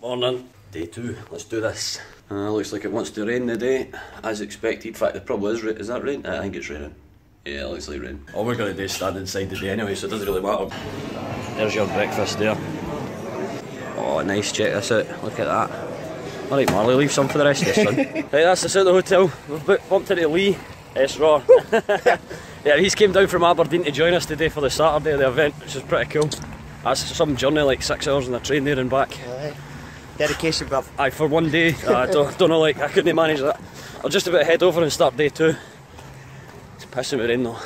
Morning. Day two. Let's do this. Uh, looks like it wants to rain today, as expected. In fact, it probably is. Ra- is that rain? I think it's raining. Yeah, it looks like rain. All we're going to do is stand inside today anyway, so it doesn't really matter. There's your breakfast there. Oh, nice. Check this out. Look at that. Alright, Marley, leave some for the rest of us, sun. right, that's us out the hotel. We've bu- bumped into Lee. S Raw. yeah, he's came down from Aberdeen to join us today for the Saturday of the event, which is pretty cool. That's some journey, like six hours on the train there and back. Dedication, bruv. Aye, for one day. I don't, don't know, like, I couldn't manage that. I'll just about head over and start day two. It's pissing me rain though.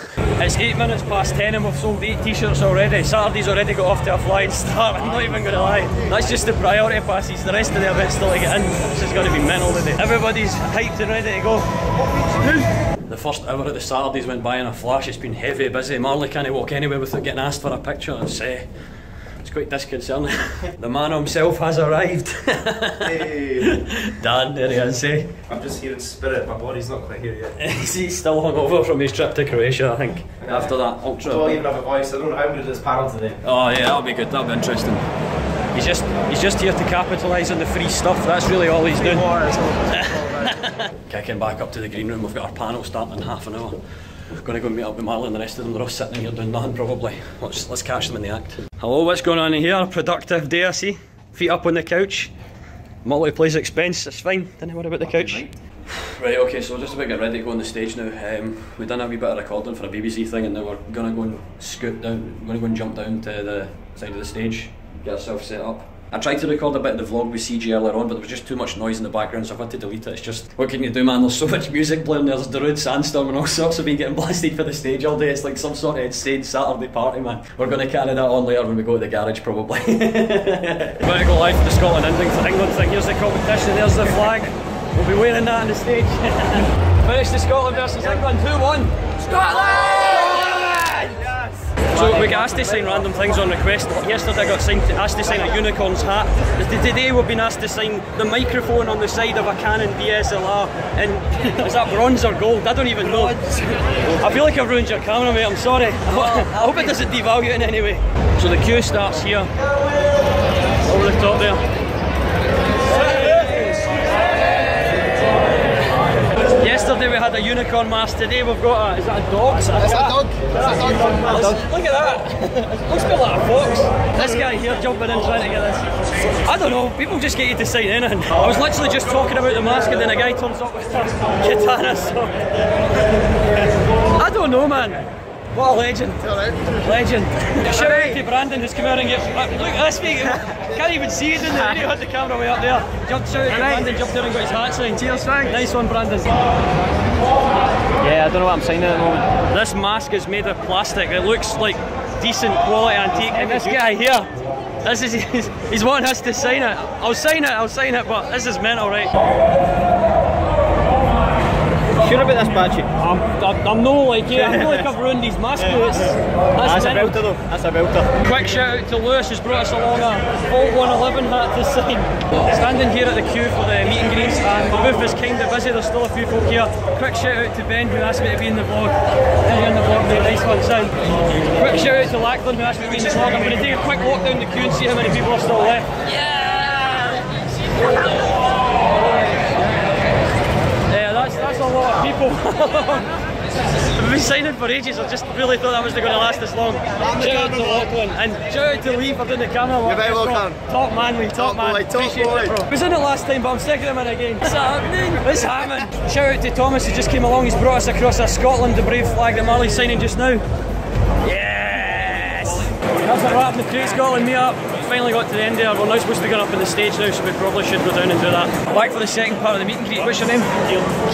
It's eight minutes past ten and we've sold eight t-shirts already. Saturday's already got off to a flying start, I'm not even to lie. That's just the priority passes, the rest of the event's still to get in. This is to be mental today. Everybody's hyped and ready to go. The first hour of the Saturdays went by in a flash, it's been heavy, busy. Marley can't walk anywhere without getting asked for a picture. It's, uh, it's quite disconcerting. the man himself has arrived. Dan, there he is, eh? I'm just here in spirit, my body's not quite here yet. He's still hungover from his trip to Croatia, I think, after that ultra. I don't even have a voice, I don't know how good this panel today. Oh yeah, that'll be good. That'll be interesting. He's just he's just here to capitalise on the free stuff. That's really all he's doing. Kicking back up to the green room. We've got our panel starting in half an hour. We're going to go meet up with Marley and the rest of them. They're all sitting here doing nothing probably. Let's let's catch them in the act. Hello, what's going on in here? Productive day, I see. Feet up on the couch. Multiplay's expense. It's fine. Didn't worry about the couch. Right, okay, so we're just about to get ready to go on the stage now. Um, we've done a wee bit of recording for a BBC thing and now we're going to go and scoot down, we're going to go and jump down to the side of the stage, get ourselves set up. I tried to record a bit of the vlog with CG earlier on, but there was just too much noise in the background, so I've had to delete it. It's just, what can you do, man? There's so much music playing, there's Darude Sandstorm and all sorts of me getting blasted for the stage all day. It's like some sort of insane Saturday party, man. We're going to carry that on later when we go to the garage, probably. we're going to go live for the Scotland England England thing. Here's the competition, there's the flag. We'll be wearing that on the stage. Finish the Scotland versus England 2 1. Scotland! So we got asked to sign random things on request. Yesterday I got signed to, asked to sign a unicorn's hat. Today we've been asked to sign the microphone on the side of a Canon DSLR. And is that bronze or gold? I don't even know. I feel like I've ruined your camera, mate. I'm sorry. I I hope it doesn't devalue it in any way. So the queue starts here, over the top there. Yesterday we had a unicorn mask, today we've got a, is that a dog? Is that a cat? dog. That's a dog. Look at that! Looks a bit like a fox. This guy here jumping in trying to get this. I don't know, people just get you to sign anything. I was literally just talking about the mask and then a guy turns up with a katana, so... I don't know, man. What a legend. Legend. Shout out to Brandon who's come out and get. Look at this mate. Can't even see it in the video. Had the camera way up there. Jumped shout out to Brandon, jumped down and got his hat signed. Cheers, Frank. Nice one, Brandon. Yeah, I don't know what I'm signing at the moment. This mask is made of plastic. It looks like decent quality antique. And this guy here, this is he's, he's wanting us to sign it. I'll sign it. I'll sign it. But this is mental, right? Sure about this badge? I'm, I'm, I'm no like you. I feel like I've ruined these mask boots. That's a belter though. That's a belter. Quick shout out to Lewis who's brought us along a Vault 111 hat to sign. Standing here at the queue for the meet and greets and the booth is kind of busy, there's still a few folk here. Quick shout out to Ben who asked me to be in the vlog. There you're in the vlog, mate. nice one, son. Quick shout out to Lachlan who asked me to be in the vlog. I'm going to take a quick walk down the queue and see how many people are still left. Yeah, that's, that's a lot of people. We've been signing for ages, I just really thought that was going to last this long. Shout out to Lachlan and shout out to Lee for doing the camera work. You're very welcome. Top manly, top, Top man. boy, top Appreciate boy. it, bro. Was in it last time, but I'm sticking him in again. What's happening? What's happening? Shout out to Thomas who just came along. He's brought us across a Scotland, the brave flag that Marley's signing just now. Yes! That's a wrap. The Create Scotland me up. Finally got to the end there. We're now supposed to be going up on the stage now, so we probably should go down and do that. Back for the second part of the meet and greet. What's your name?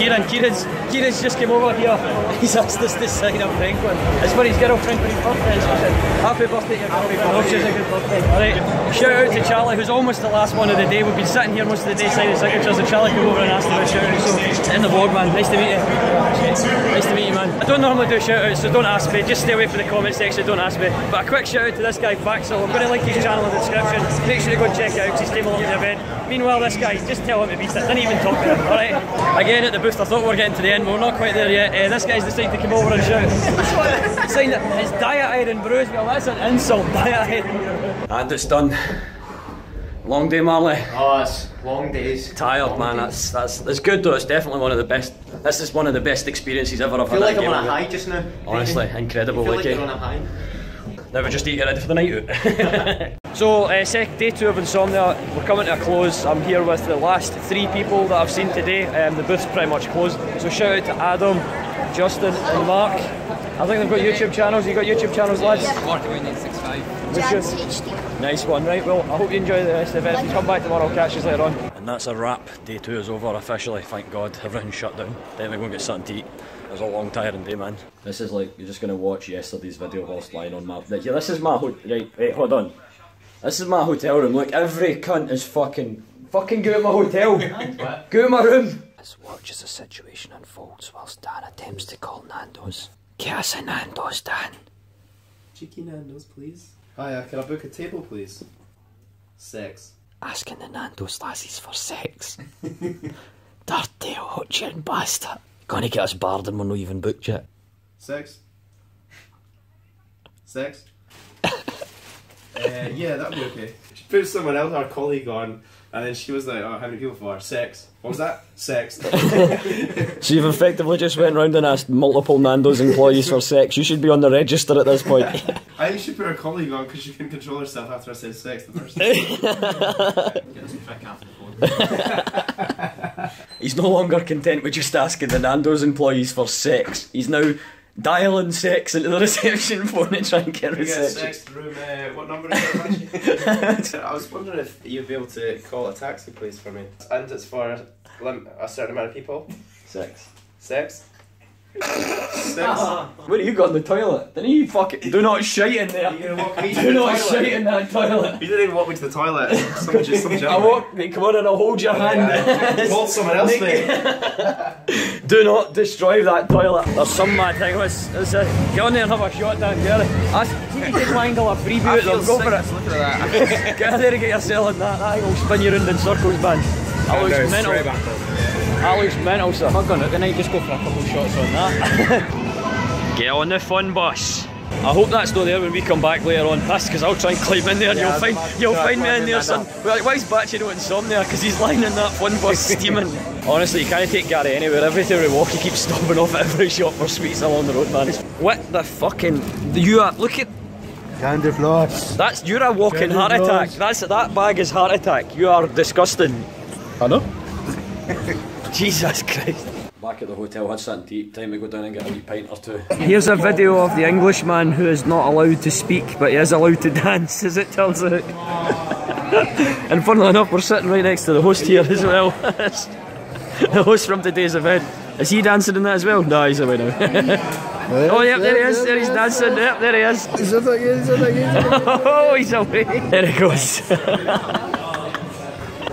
Kieran. Kieran's, Kieran's just came over here. He's asked us to sign up. It's for his girlfriend for his birthday. So Happy birthday to your girlfriend. I hope she has a good birthday. Alright. Shout out to Charlie, who's almost the last one of the day. We've been sitting here most of the day signing signatures, and Charlie came over and asked him a shout out. So, in the vlog, man. Nice to meet you. Nice to meet you, man. I don't normally do shout outs, so don't ask me. Just stay away from the comment section, don't ask me. But a quick shout out to this guy, Faxel. I'm going to link his channel in the description. Make sure to go and check it out 'cause he's came along to the event. Meanwhile, this guy, just tell him to beat it. Didn't even talk to him, alright? Again, at the booth, I thought we were getting to the end, but we're not quite there yet. Uh, this guy's decided to come over and shout. Saying that it's Diet Irn-Brus. Well, that's an insult, Diet Irn And it's done. Long day, Marley. Oh, it's long days. Tired, Long man. days. That's that's it's good though. It's definitely one of the best. This is one of the best experiences ever I've I feel had. like I'm on a gaming. high just now. Honestly, incredible. I feel like, like you're on a high. Now we just need to get ready for the night out. So, uh, sec- day two of Insomnia, we're coming to a close. I'm here with the last three people that I've seen today. Um, the booth's pretty much closed. So, shout out to Adam, Justin, and Mark. I think they've got YouTube channels. You got YouTube channels, lads? What's yours? Nice one, right? Well, I hope you enjoy the rest of the event. If you come back tomorrow, I'll catch you later on. And that's a wrap. Day two is over officially. Thank God, everything's shut down. Then we're going to get something to eat. It was a long, tiring day, man. This is like you're just going to watch yesterday's video whilst lying on my. Yeah, this is my ho- right. Wait, hold on. This is my hotel room. Look, every cunt is fucking fucking go out my hotel. go out my room. Let's watch as the situation unfolds whilst Dan attempts to call Nando's. Get us a Nando's, Dan. Cheeky Nando's, please. Hiya, can I book a table, please? Sex. asking the Nando's lassies for sex. Dirty hutching bastard. Gonna get us barred and we're not even booked yet. Sex. Sex. Uh, yeah, that'd be okay. She put someone else, our colleague, on, and then she was like, "Oh, how many people for sex? What was that? Sex." So you've effectively just went round and asked multiple Nando's employees for sex. You should be on the register at this point. I think she put her colleague on because she couldn't control herself after I said sex the first time. He's no longer content with just asking the Nando's employees for sex. He's now dialing sex into the reception phone and trying to get We get reception. sex room. Uh, what number is it? I was wondering if you'd be able to call a taxi, please, for me. And it's for a certain amount of people. Sex. Sex. Sex. What have you got in the toilet? Didn't you fucking do not shite in there? You're gonna walk me to Do the not toilet. shite in that toilet. You didn't even walk me to the toilet. Some, just some I walk, mate, come on and I'll hold your hand. Hold someone else, mate. Do not destroy that toilet. There's some mad thing. Let's, let's uh, get on there and have a shot down there. I think you can wangle a freebie at them. Go for it. Look at that. Get in there and get yourself in that. That will spin you round in circles, man. That looks mental. That looks mental, sir. Fuck on it, then I just go for a couple shots on that? Get on the fun bus. I hope that's not there when we come back later on. That's because I'll try and climb in there and you'll find you'll find me in there, son. Well, why is Batchy not insomnia? Because he's lying in that fun bus steaming. Honestly, you can't take Gary anywhere. Every time we walk, he keeps stopping off at every shop for sweets along the road, man. What the fucking? You are look at Candy floss. that's you're a walking Candy heart attack. floss. That's that bag is heart attack. You are disgusting. I know. Jesus Christ. Back at the hotel, had something to eat. Time to go down and get a wee pint or two. Here's a video of the Englishman who is not allowed to speak, but he is allowed to dance, as it turns out. and funnily enough, we're sitting right next to the host here as well. the host from today's event. Is he dancing in that as well? No, he's away now. oh, yep, there he is. There he's dancing. Yep, there he is. Is it again? Is it again? Oh, he's away. There he goes.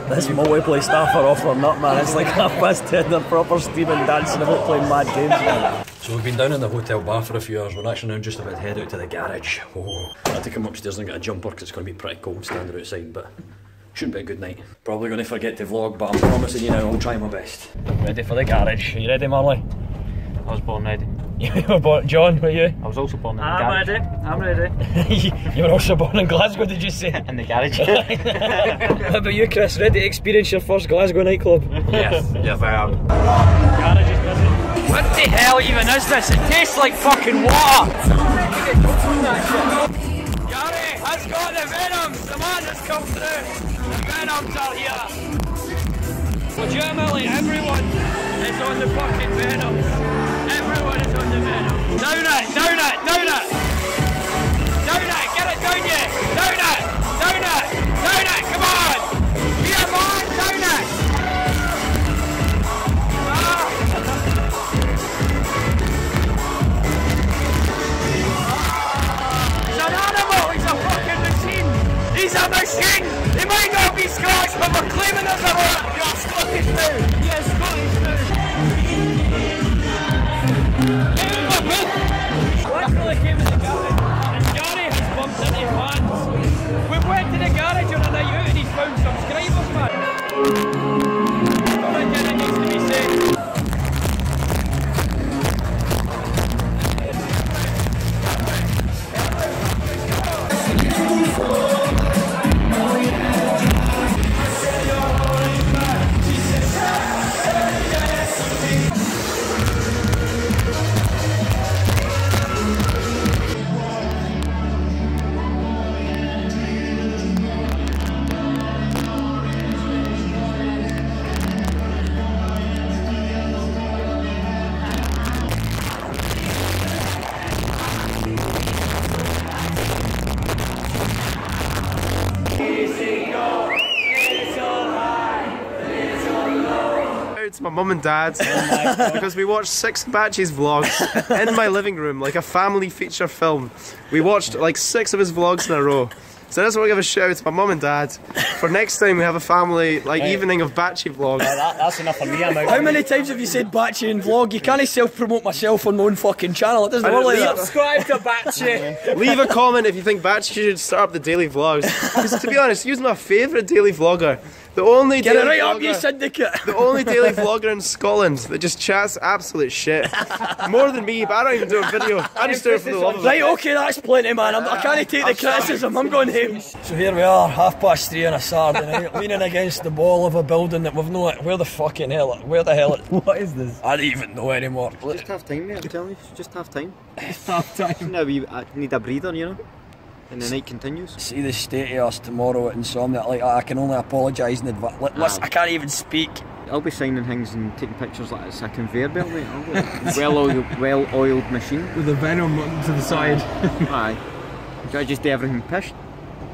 This multiplay staff are off their nut, man. It's like half past ten, they're proper steaming, dancing about playing mad games, man. So we've been down in the hotel bar for a few hours. We're actually now just about to head out to the garage. Oh, I had to come upstairs and get a jumper because it's going to be pretty cold standing outside, but shouldn't be a good night. Probably going to forget to vlog, but I'm promising you now I'll try my best. Ready for the garage? Are you ready, Marley? I was born ready. You were born, John, were you? I was also born in the I'm ready. I'm ready. you were also born in Glasgow, did you say? In the garage. How about you, Chris? Ready to experience your first Glasgow nightclub? yes, yes, I am. What the hell even is this? It tastes like fucking water! Gary has got the venoms! The man has come through! The venoms are here! Legitimately, everyone is on the fucking venoms! Everyone Down it! Down it! Get it you! Down it! Down it! Come on! Man! Down it! Ah! He's an animal! He's a fucking machine! He's a machine! He might not be Scottish, but we're claiming there's a lot! You're Scottish now! Mum and dad oh because we watched six Batchy's vlogs in my living room, like a family feature film. We watched like six of his vlogs in a row. So I just want to give a shout out to my mum and dad for next time we have a family like evening of Batchy vlogs. That, that's enough for me. I'm out. How many times have you said Batchy in vlog? You can't self promote myself on my own fucking channel. It doesn't work like that. Subscribe to Batchy. Leave a comment if you think Batchy should start up the daily vlogs. Because to be honest, he's my favourite daily vlogger. The only Get it daily right up, you vlogger- syndicate. The only daily vlogger in Scotland that just chats absolute shit. More than me, but I don't even do a video. I just do it for the love of it. Right, okay, that's plenty, man. I'm, I can't take the criticism. I'm going home. So here we are, half past three on a Saturday night, leaning against the wall of a building that we've no. Where the fucking hell? Where the hell? what is this? I don't even know anymore. Just have time, mate. I'm telling you, just have time. Half time. Now we uh, need a breather, you know. And the night continues. See the state of us tomorrow at Insomnia. Like I can only apologise in advance. Li- Listen, I can't even speak. I'll be signing things and taking pictures like it's a conveyor belt, mate. Well oiled, well oiled machine. With the venom to the side. Aye. Do I just do everything pished?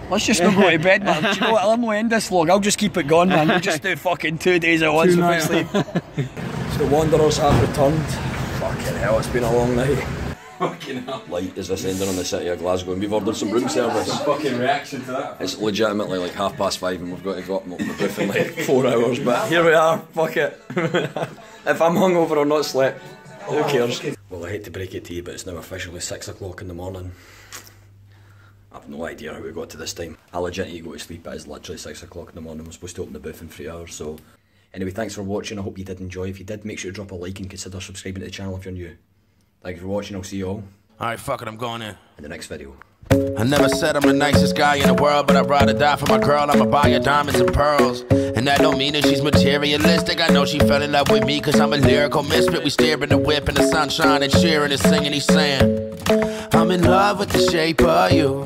Let's just not go to bed, man. Do you know what? I'll not end this vlog. I'll just keep it going, man. We'll just do fucking two days at once Two without sleep. so the Wanderers have returned. Fucking hell, it's been a long night. Fucking hell. Light is descending on the city of Glasgow, and we've ordered some room service. Fucking reaction to that. It's legitimately like half past five, and we've got to go up and open the booth in like four hours. But here we are. Fuck it. if I'm hungover or not slept, who cares? Well, I hate to break it to you, but it's now officially six o'clock in the morning. I've no idea how we got to this time. I legit need to go to sleep. It is literally six o'clock in the morning. We're supposed to open the booth in three hours. So, anyway, thanks for watching. I hope you did enjoy. If you did, make sure to drop a like and consider subscribing to the channel if you're new. Thank you for watching. I'll see you all Alright, fuck it, I'm going in. in the next video. I never said I'm the nicest guy in the world, but I'd rather die for my girl. I'ma buy her diamonds and pearls. And that don't mean that she's materialistic. I know she fell in love with me cause I'm a lyrical misfit. We stare in the whip in the sunshine and cheering and singing. He's saying, I'm in love with the shape of you.